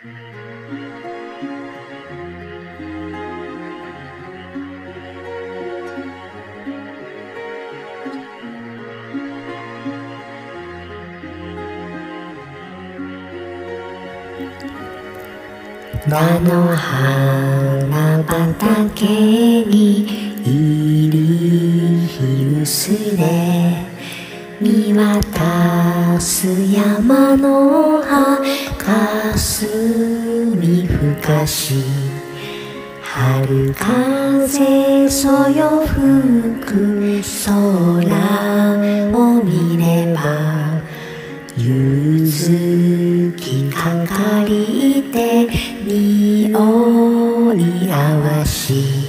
菜の花畑にいる日薄で見渡す山の昔春風そよ吹く空を見ればゆずきかかりて匂い合わし。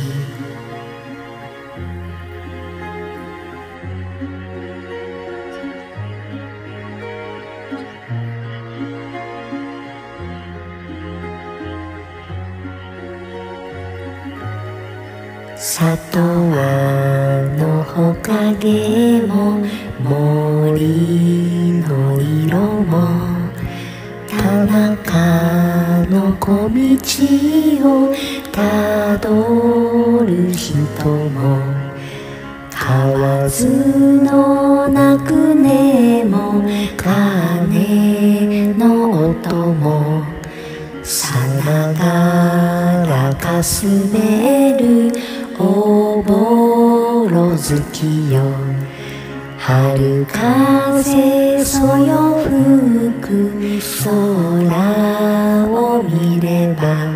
さながらかすめるおぼろ月よ春風そよ吹く空を見れば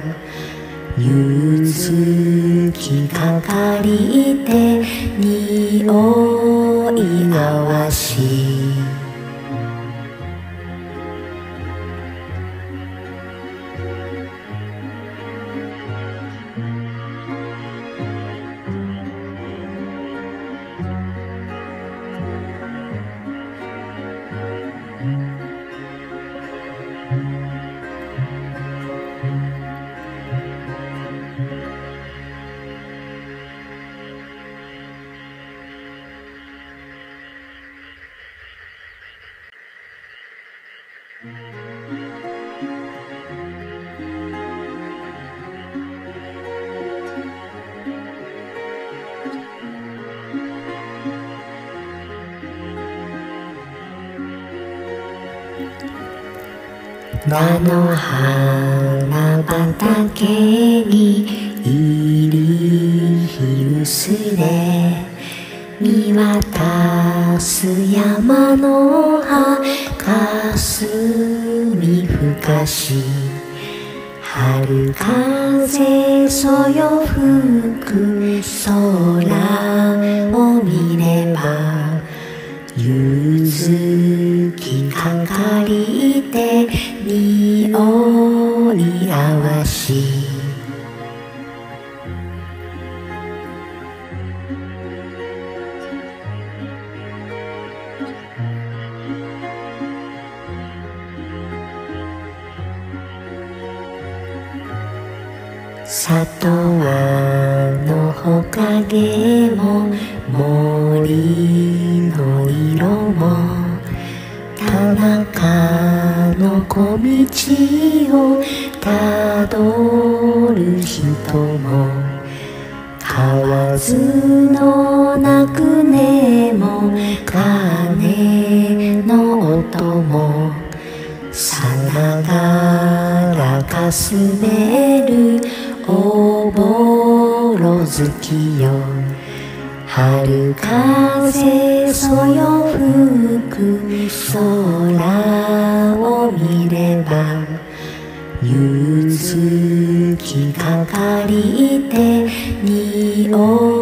菜の花畑にいる日薄で見渡す山の葉霞ふかし春風そよ吹く空を見ればゆずきかかりて小道をたどる人も河津の泣く音も鐘の音もさながらかすめるおぼろ月よ春風そよ吹く空匂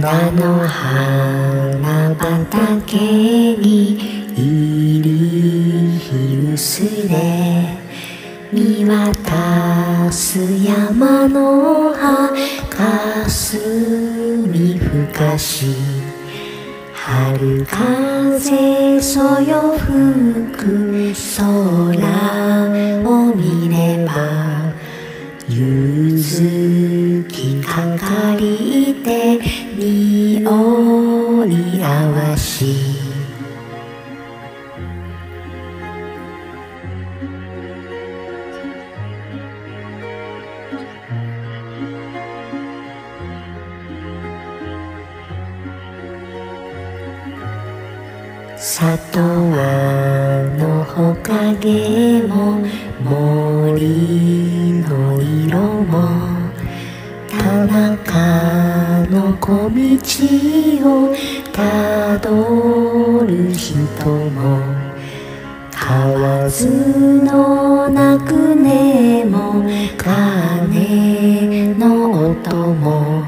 菜の花畑に入り日薄れ見渡す山の葉霞ふかし春風そよ吹く空を見ればゆずきかかりても田中の小道をたどる人も河の泣くねも鐘の音も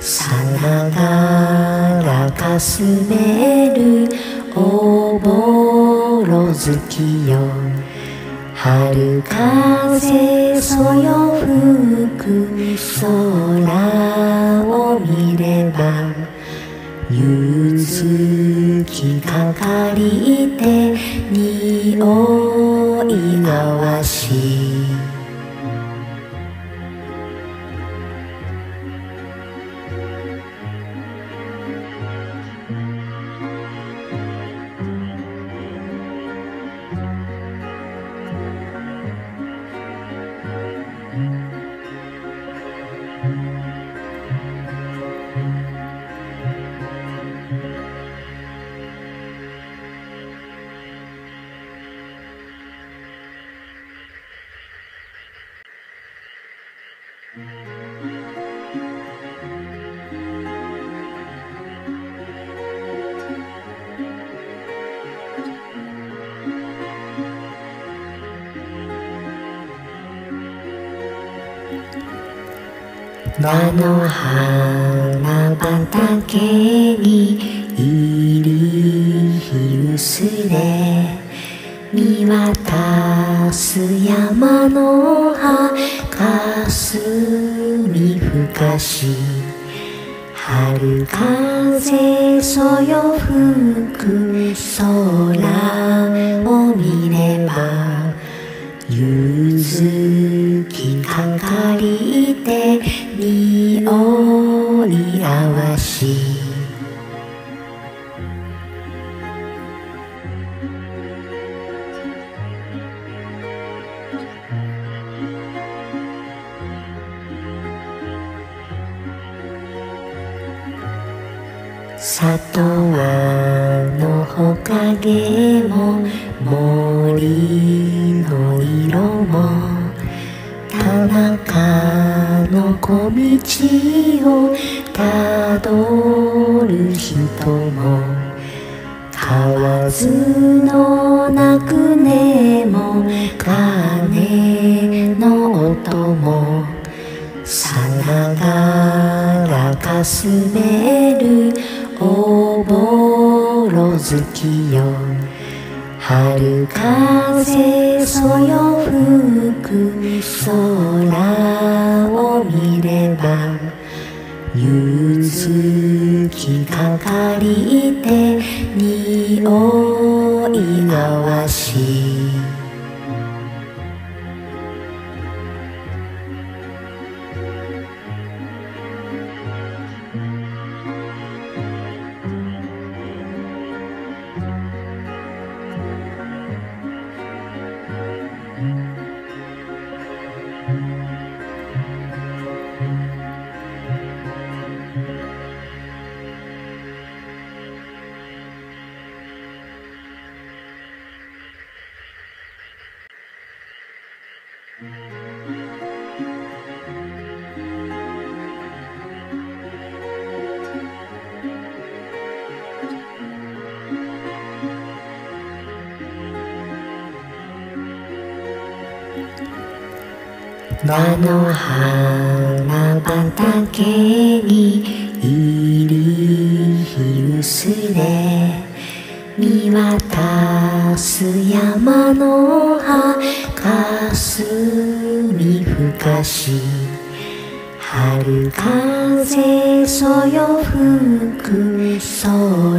さながらかすめるおぼろ月よ。春風そよ吹く空を見ればゆずきかかりて匂い合わし菜の花畑に入り日薄れ見渡す山の葉霞ふかし。春風そよ吹く空を見ればゆずきかかり里和のほかげも森の色も田中の小道をたどる人も河津の泣くねも鐘の音もさながらかすめる月よ。春風そよ吹く空を見ればゆずきかかりて匂い合わし。菜の花畑に入り日薄れ見渡す山の葉霞深し春風そよ吹く空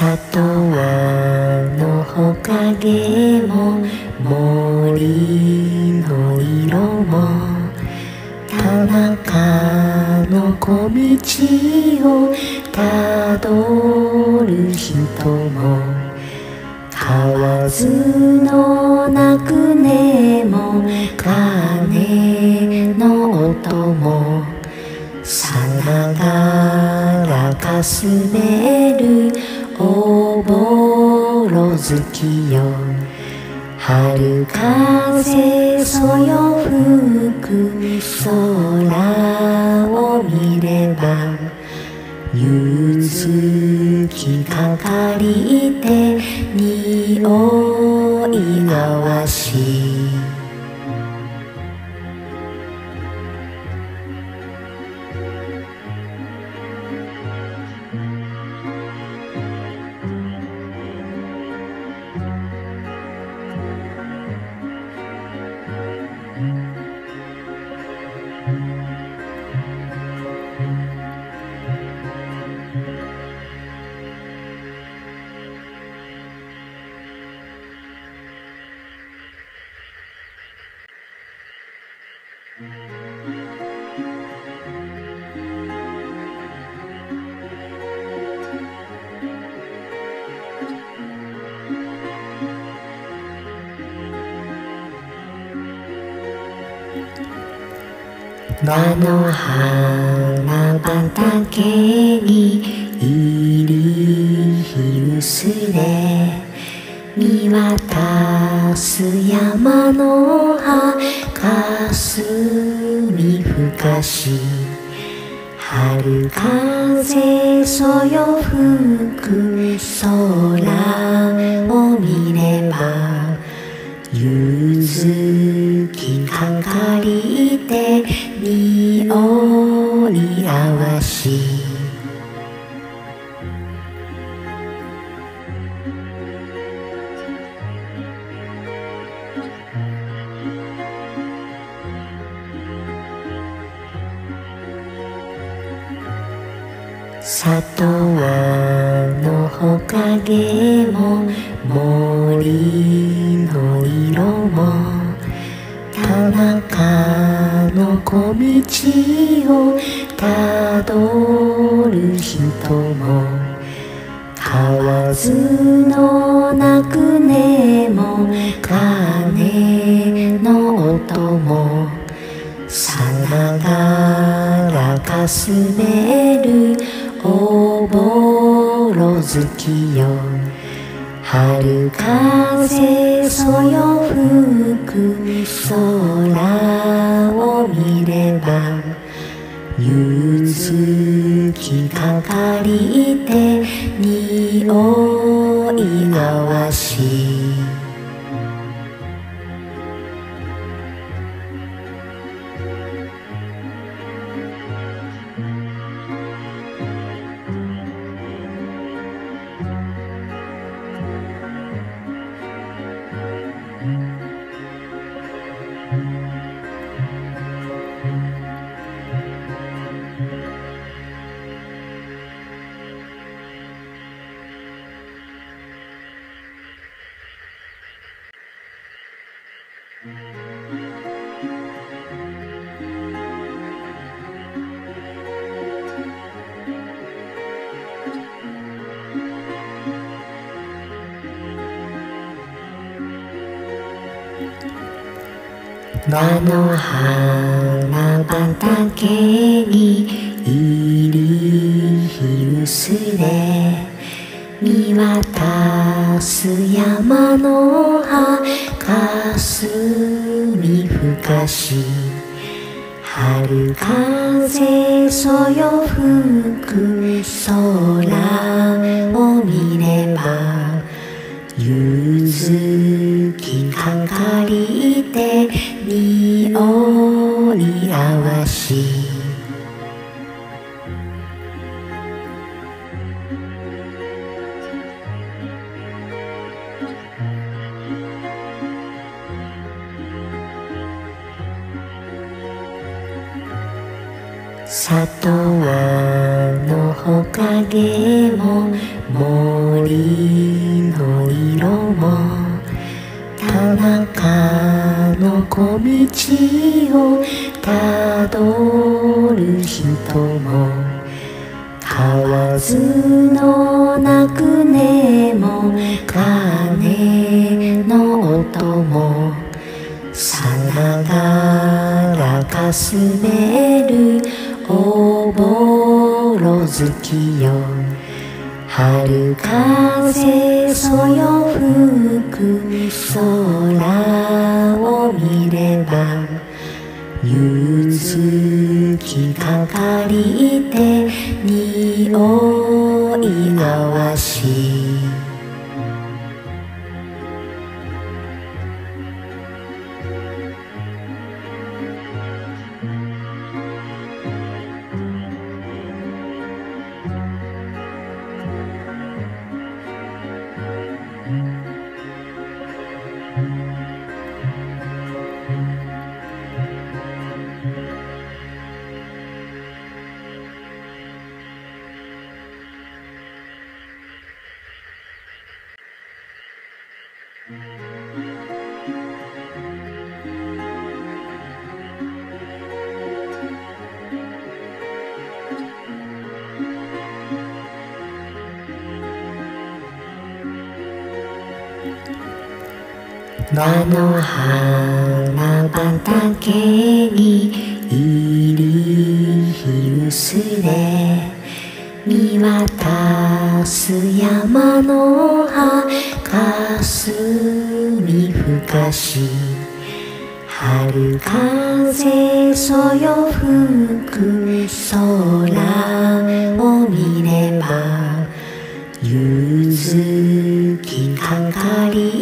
里風そよ吹く空を見ればゆずきかかりて匂い合わせ菜の花畑に入り日薄れ見渡す山の葉。霞深し春風そよ吹く空を見ればゆずきかかりて匂い合わし。さながらかすめるおぼろ月よ春風そよ吹く空を見ればゆずきかかりて匂い合わし菜の花畑に入り日薄れ見渡す山の葉かすみふかし春風そよ吹く空を見ればゆず河の泣くねも鐘の音もさながらかすめるおぼろ月よ。春風そよ吹く空を見ればゆずきかかりて匂い合わし菜の花畑に入り日薄で見渡す山の葉かすみふかし春風そよ吹く空を見ればゆずきかかり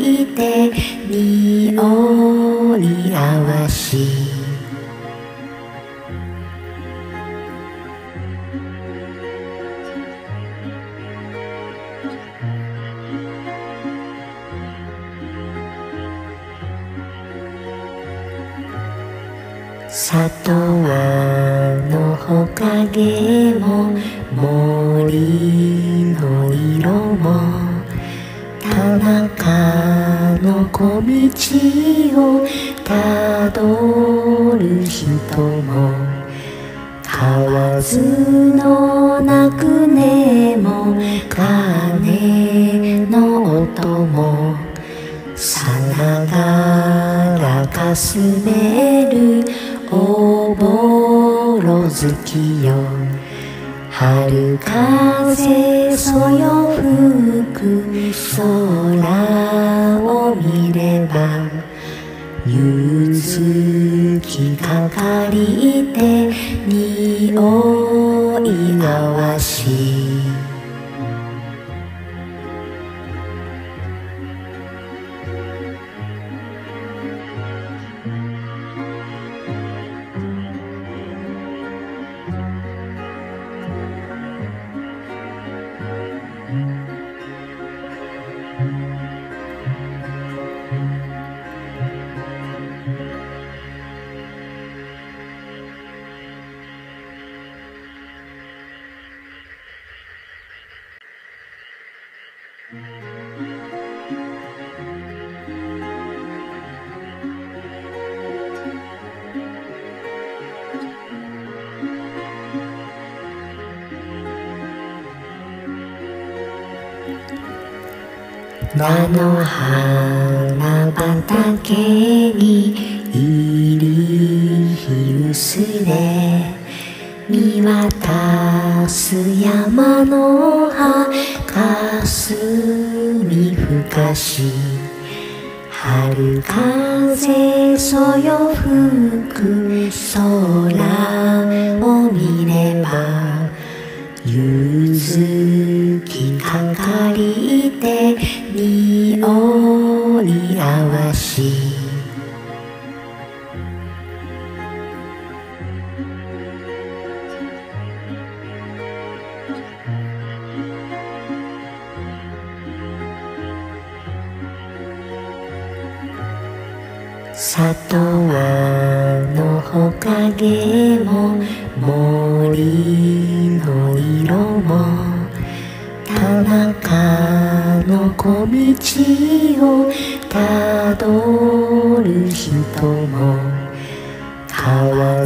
里和のほかげも森の色も田中の小道をたどる人も河津の泣くねも鐘の音もさながらかすめるおぼろ月よ。春風そよ吹く空を見ればゆずきかかりて匂い合わし。菜の花畑に入り日薄で見渡す山の葉かすかし春風そよ吹く空を見ればゆずきかかり里和のほかげも森の色も田中の小道をたどる人も河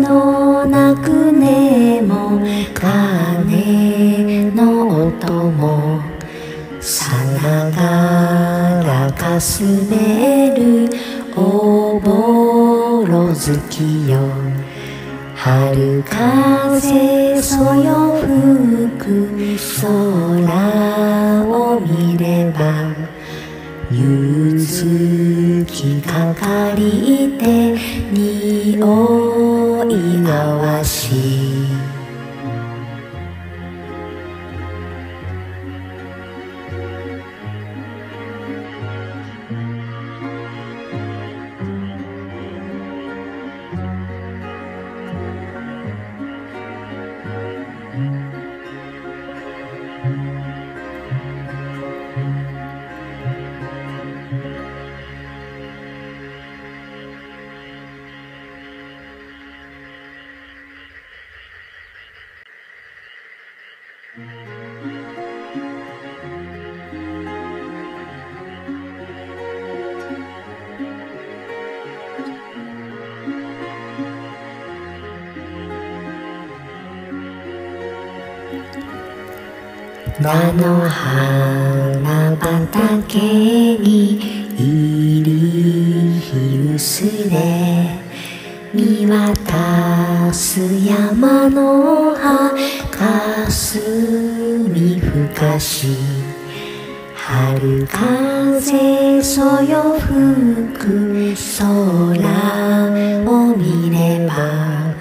の泣く音も鐘の音もさながらかすめるぼろ月よ。春風そよ吹く空を見れば夕月かかりて匂い合わしい。菜の花畑に入り日薄で見渡す山の葉かすみふかし春風そよ吹く空を見れば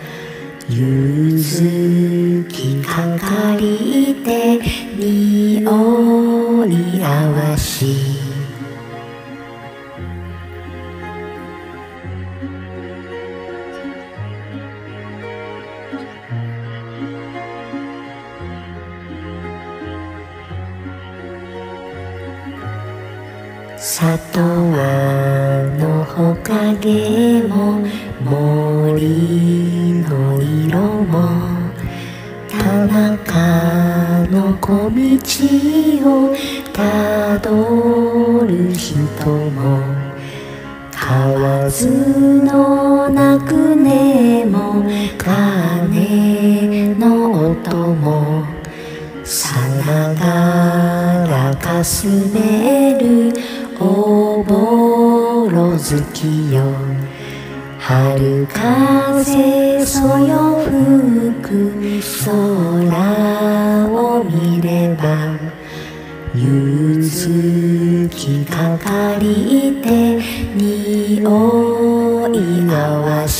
し。里小道をたどる人も川津の泣く音も鐘の音もさながらかすめ春風そよ吹く空を見れば夕月かかりて匂い合わせ